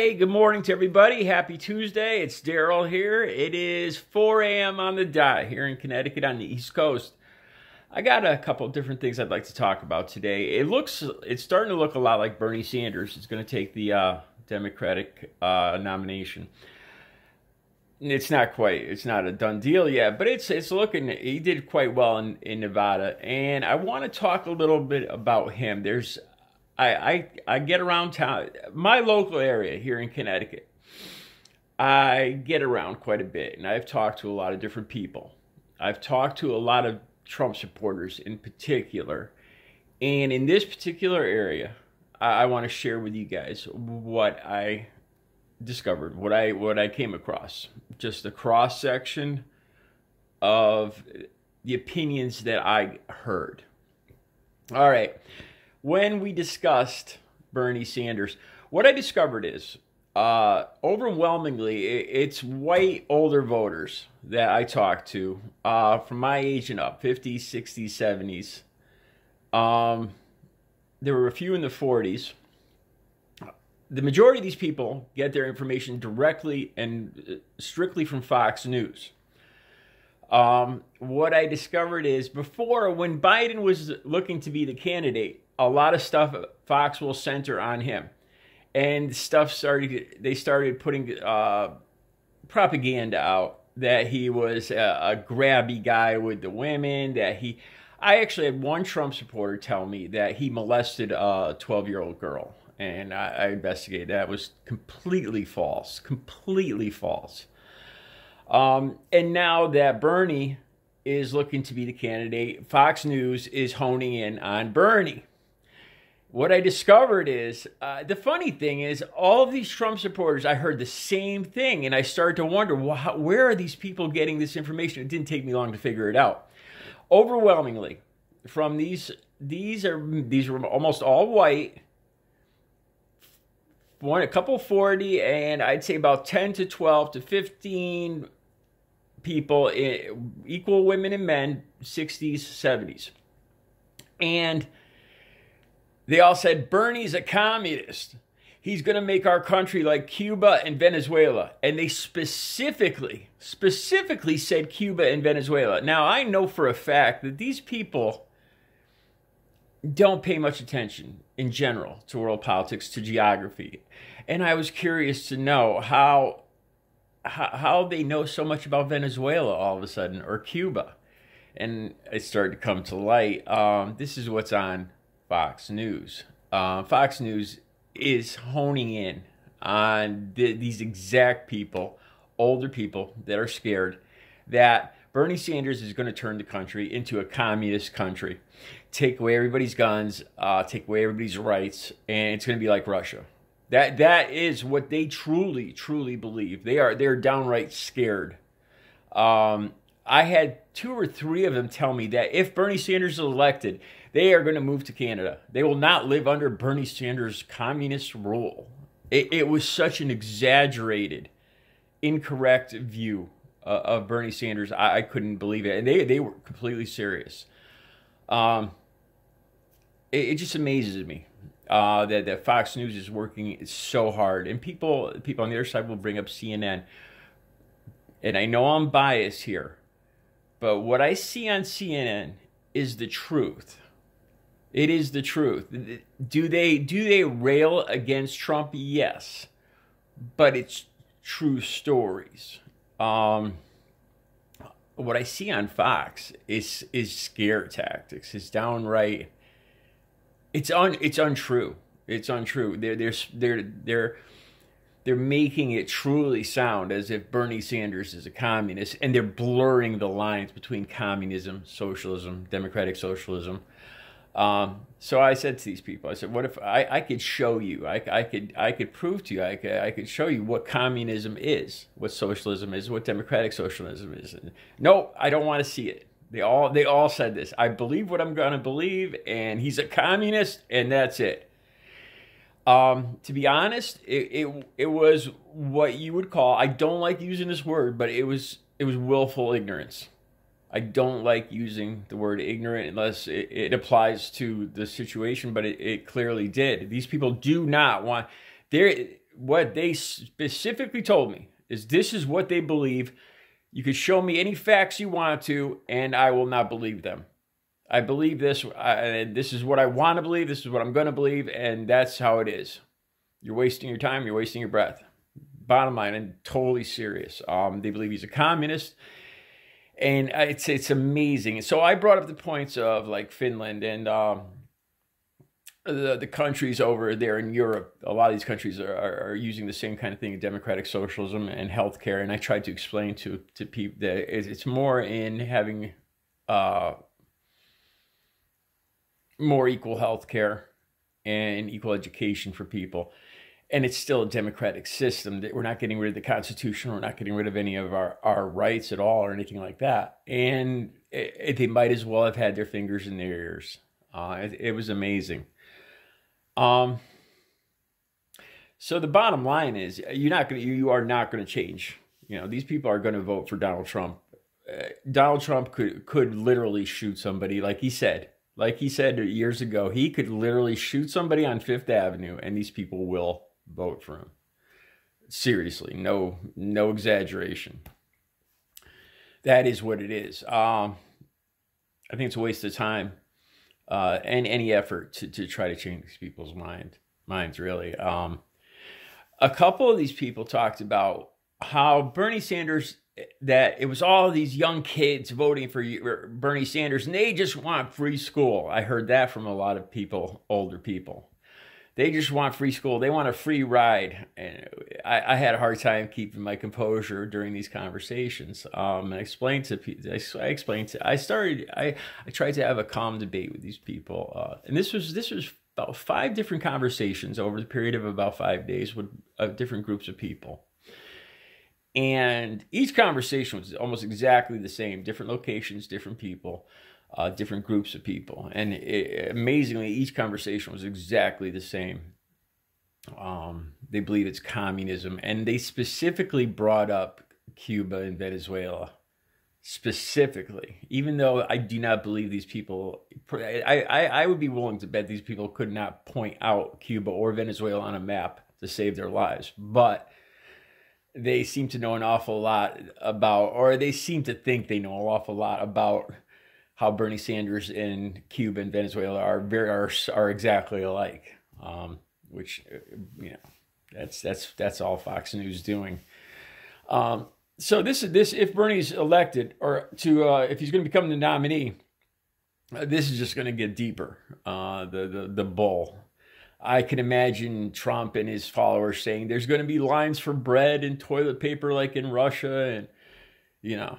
Hey, good morning to everybody. Happy Tuesday. It's Daryl here. It is 4 a.m. on the dot here in Connecticut on the East Coast. I got a couple different things I'd like to talk about today. It looks, it's starting to look a lot like Bernie Sanders is going to take the uh, Democratic uh, nomination. It's not quite, it's not a done deal yet, but it's it's looking. He did quite well in, in Nevada, and I want to talk a little bit about him. There's I, I, I get around town, my local area here in Connecticut. I get around quite a bit, and I've talked to a lot of different people. I've talked to a lot of Trump supporters in particular, and in this particular area, I, I want to share with you guys what I discovered, what I what I came across, just a cross section of the opinions that I heard. All right when we discussed Bernie Sanders, what I discovered is uh, overwhelmingly it's white older voters that I talked to uh, from my age and up 50s, 60s, 70s. Um, there were a few in the 40s. The majority of these people get their information directly and uh, strictly from Fox News. Um, what I discovered is before, when Biden was looking to be the candidate, a lot of stuff Fox will center on him, and stuff started. They started putting uh, propaganda out that he was a, a grabby guy with the women. That he, I actually had one Trump supporter tell me that he molested a twelve-year-old girl, and I, I investigated. That was completely false. Completely false. Um, and now that Bernie is looking to be the candidate, Fox News is honing in on Bernie what I discovered is uh, the funny thing is all of these Trump supporters, I heard the same thing, and I started to wonder, well, how, where are these people getting this information? It didn't take me long to figure it out. Overwhelmingly, from these, these are these are almost all white. One, a couple forty, and I'd say about ten to twelve to fifteen people, eh, equal women and men, sixties, seventies, and they all said Bernie's a communist. He's going to make our country like Cuba and Venezuela. And they specifically, specifically said Cuba and Venezuela. Now, I know for a fact that these people don't pay much attention in general to world politics, to geography. And I was curious to know how how, they know so much about Venezuela all of a sudden or Cuba. And it started to come to light. Um, this is what's on Fox News. Uh, Fox News is honing in on the, these exact people, older people that are scared that Bernie Sanders is going to turn the country into a communist country, take away everybody's guns, uh, take away everybody's rights, and it's going to be like Russia. That that is what they truly, truly believe. They are they're downright scared. Um, I had two or three of them tell me that if Bernie Sanders is elected, they are going to move to Canada. They will not live under Bernie Sanders' communist rule. It, it was such an exaggerated, incorrect view uh, of Bernie Sanders. I, I, couldn't believe it. And they, they were completely serious. Um, it, it just amazes me uh, that, that Fox News is working so hard. And people, people on the other side will bring up CNN. And I know I'm biased here, but what I see on CNN is the truth. It is the truth. Do they do they rail against Trump? Yes, but it's true stories. Um, what I see on Fox is is scare tactics. It's downright. It's un it's untrue. It's untrue. They're they're they're they're they're making it truly sound as if Bernie Sanders is a communist, and they're blurring the lines between communism, socialism, democratic socialism. Um, so I said to these people, I said, "What if I, I could show you? I, I could I could prove to you. I could, I could show you what communism is, what socialism is, what democratic socialism is." And, no, I don't want to see it. They all they all said this. I believe what I'm going to believe, and he's a communist, and that's it. Um, to be honest, it, it it was what you would call. I don't like using this word, but it was it was willful ignorance. I don't like using the word ignorant unless it, it applies to the situation, but it, it, clearly did. These people do not want. There, what they specifically told me is this is what they believe. You could show me any facts you want to, and I will not believe them. I believe this. I, this is what I want to believe. This is what I'm going to believe, and that's how it is. You're wasting your time. You're wasting your breath. Bottom line, and totally serious. Um, they believe he's a communist, and it's it's amazing. So I brought up the points of like Finland and um, the, the countries over there in Europe, a lot of these countries are, are, are, using the same kind of thing, democratic socialism and healthcare. And I tried to explain to, to people that it's more in having uh, more equal healthcare and equal education for people. And it's still a democratic system that we're not getting rid of the Constitution. We're not getting rid of any of our, our rights at all or anything like that. And it, it, they might as well have had their fingers in their ears. Uh, it, it was amazing. Um, so the bottom line is you're not going to, you are not going to change. You know, these people are going to vote for Donald Trump. Uh, Donald Trump could could literally shoot somebody, like he said, like he said years ago. He could literally shoot somebody on Fifth Avenue, and these people will vote for him. Seriously, no no exaggeration. That is what it is. Um, I think it's a waste of time uh, and any effort to, to try to change these people's mind minds really. Um, a couple of these people talked about how Bernie Sanders that it was all these young kids voting for Bernie Sanders and they just want free school. I heard that from a lot of people, older people. They just want free school. They want a free ride. And I, I had a hard time keeping my composure during these conversations. Um, and I explained to I explained to, I started, I, I tried to have a calm debate with these people. Uh, and this was, this was about five different conversations over the period of about five days with uh, different groups of people. And each conversation was almost exactly the same, different locations, different people uh, different groups of people. And it, amazingly, each conversation was exactly the same. Um, they believe it's communism. And they specifically brought up Cuba and Venezuela. Specifically, even though I do not believe these people, I, I, I would be willing to bet these people could not point out Cuba or Venezuela on a map to save their lives. But they seem to know an awful lot about, or they seem to think they know an awful lot about how Bernie Sanders in Cuba and Venezuela are very are, are exactly alike, um, which uh, you know that's that's that's all Fox News doing. Um, so this is this if Bernie's elected or to uh, if he's going to become the nominee, uh, this is just going to get deeper. Uh, the the the bull. I can imagine Trump and his followers saying there's going to be lines for bread and toilet paper like in Russia, and you know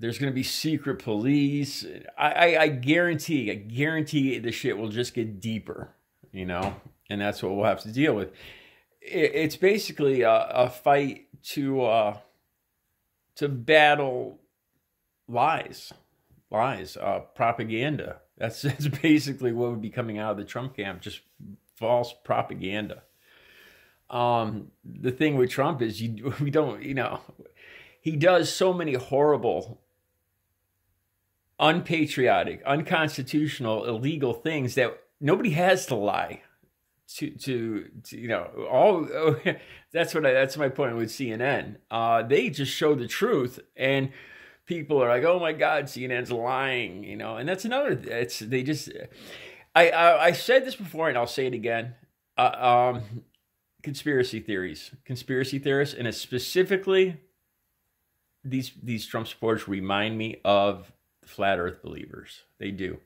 there's going to be secret police. I, I, I guarantee, I guarantee the shit will just get deeper, you know, and that's what we'll have to deal with. It, it's basically a, a fight to uh, to battle lies, lies, uh, propaganda. That's that's basically what would be coming out of the Trump camp, just false propaganda. Um, the thing with Trump is you we don't, you know, he does so many horrible unpatriotic, unconstitutional, illegal things that nobody has to lie. To, to, to you know all that's what I, that's my point with CNN. Uh, they just show the truth, and people are like, "Oh my God, CNN's lying," you know. And that's another. It's they just. I I, I said this before, and I'll say it again. Uh, um, conspiracy theories, conspiracy theorists, and specifically these these Trump supporters remind me of flat earth believers. They do.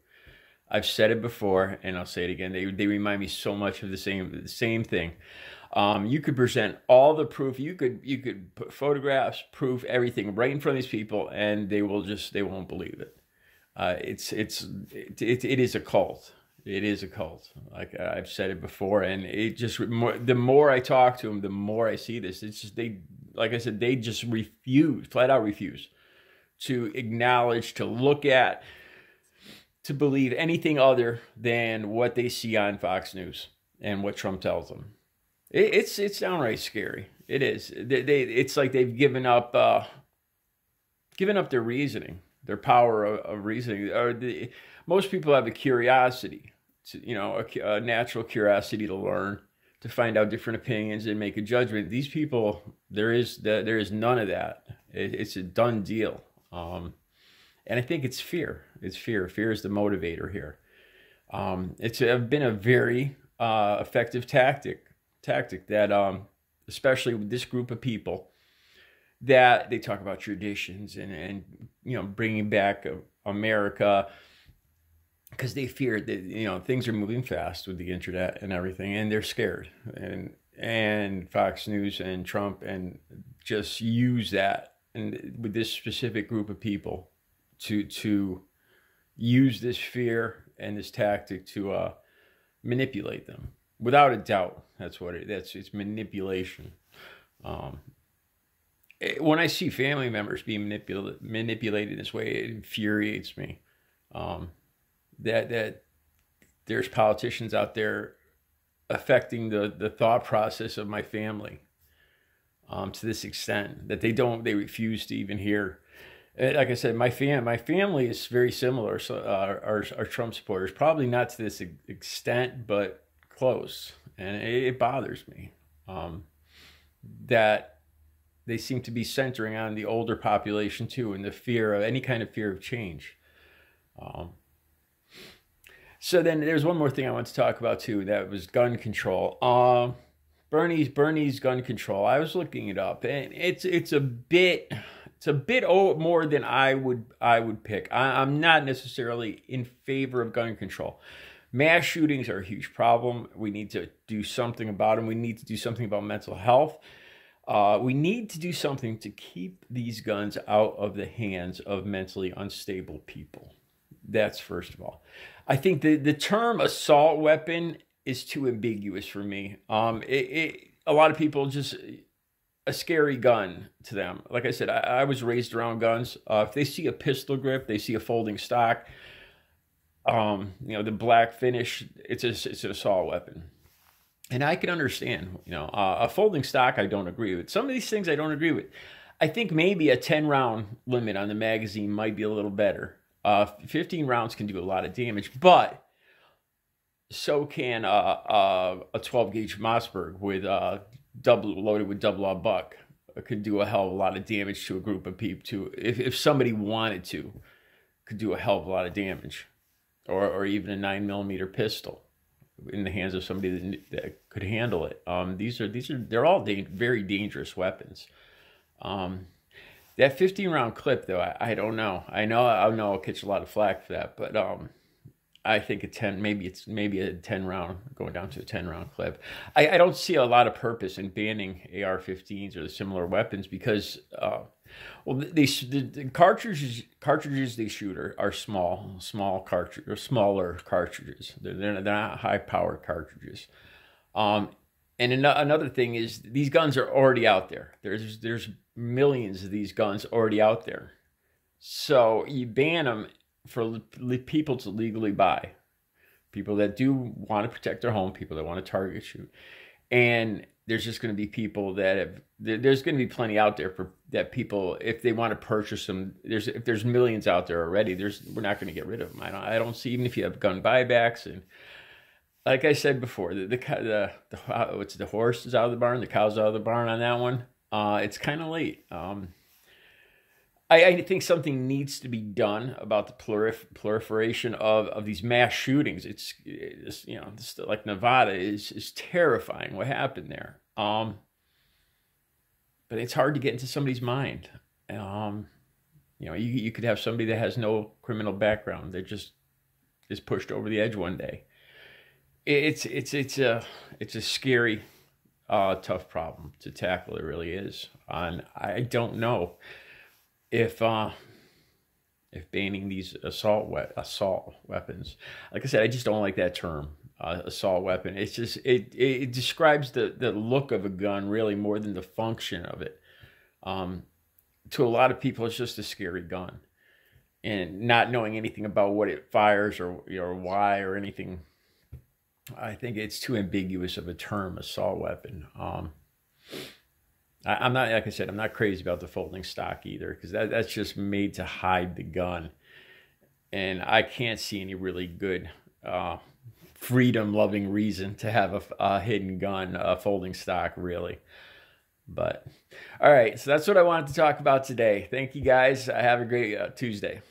I've said it before and I'll say it again. They, they remind me so much of the same the same thing. Um, you could present all the proof. You could you could put photographs, proof, everything right in front of these people, and they will just they won't believe it. Uh, it's it's it, it, it is a cult. It is a cult. Like I've said it before, and it just the more I talk to them, the more I see this. It's just they like I said, they just refuse, flat out refuse to acknowledge, to look at, to believe anything other than what they see on Fox News and what Trump tells them. It, it's it's downright scary. It is. They, they, it's like they've given up uh, given up their reasoning, their power of, of reasoning. Or the, most people have a curiosity, to, you know, a, a natural curiosity to learn to find out different opinions and make a judgment. These people, there is the, there is none of that. It, it's a done deal. Um, and I think it's fear. It's fear. Fear is the motivator here. Um, it's been a very uh, effective tactic tactic that, um, especially with this group of people, that they talk about traditions and and you know bringing back America because they fear that you know things are moving fast with the internet and everything, and they're scared. And and Fox News and Trump and just use that and with this specific group of people to to use this fear and this tactic to uh, manipulate them. Without a doubt, that's what it. That's it's manipulation. Um, it, when I see family members being manipulated manipulated this way, it infuriates me. Um, that that there's politicians out there affecting the the thought process of my family um, to this extent that they don't they refuse to even hear. like I said, my fam my family is very similar. So uh, our our Trump supporters probably not to this extent, but close, and it, it bothers me um, that they seem to be centering on the older population too, and the fear of any kind of fear of change. Um, so then there's one more thing I want to talk about too. That was gun control. Um, Bernie's Bernie's gun control. I was looking it up, and it's it's a bit it's a bit more than I would I would pick. I, I'm not necessarily in favor of gun control. Mass shootings are a huge problem. We need to do something about them. We need to do something about mental health. Uh, we need to do something to keep these guns out of the hands of mentally unstable people. That's first of all. I think the, the term assault weapon is too ambiguous for me. Um, it, it, a lot of people just a scary gun to them. Like I said, I, I was raised around guns. Uh, if they see a pistol grip, they see a folding stock. Um, you know, the black finish. It's a, it's an assault weapon, and I can understand. You know, uh, a folding stock, I don't agree with. Some of these things, I don't agree with. I think maybe a ten round limit on the magazine might be a little better. Uh, 15 rounds can do a lot of damage, but so can uh, uh, a 12 gauge Mossberg with uh, double loaded with double aught buck it could do a hell of a lot of damage to a group of people. too. if if somebody wanted to, could do a hell of a lot of damage, or or even a nine millimeter pistol in the hands of somebody that, that could handle it. Um, these are these are they're all da- very dangerous weapons. Um, that 15 round clip, though, I, I don't know. I know I know I'll catch a lot of flack for that, but um, I think a 10, maybe it's maybe a 10 round, going down to a 10 round clip. I, I don't see a lot of purpose in banning AR 15s or the similar weapons because, uh, well, they, the, the cartridges cartridges they shoot are, are small, small cartridge or smaller cartridges. They're, they're not high powered cartridges. Um, and another thing is these guns are already out there. There's there's millions of these guns already out there. So you ban them for people to legally buy. People that do want to protect their home, people that want to target shoot. And there's just going to be people that have there's going to be plenty out there for that people if they want to purchase them there's if there's millions out there already there's we're not going to get rid of them i don't i don't see even if you have gun buybacks and like I said before, the the the, the uh, what's the horse is out of the barn, the cow's out of the barn on that one. Uh, it's kind of late. Um, I, I, think something needs to be done about the prolif- proliferation of, of these mass shootings. It's, it's you know, this, like Nevada is is terrifying. What happened there? Um, but it's hard to get into somebody's mind. Um, you know, you you could have somebody that has no criminal background that just is pushed over the edge one day it's it's it's a it's a scary, uh, tough problem to tackle. It really is, and I don't know if uh, if banning these assault we- assault weapons. Like I said, I just don't like that term, uh, assault weapon. It's just it, it describes the the look of a gun really more than the function of it. Um, to a lot of people, it's just a scary gun, and not knowing anything about what it fires or or why or anything I think it's too ambiguous of a term, assault weapon. Um, I, am not, like I said, I'm not crazy about the folding stock either, because that, that's just made to hide the gun. And I can't see any really good uh, freedom loving reason to have a, a, hidden gun, a folding stock, really. But all right, so that's what I wanted to talk about today. Thank you guys. I have a great uh, Tuesday.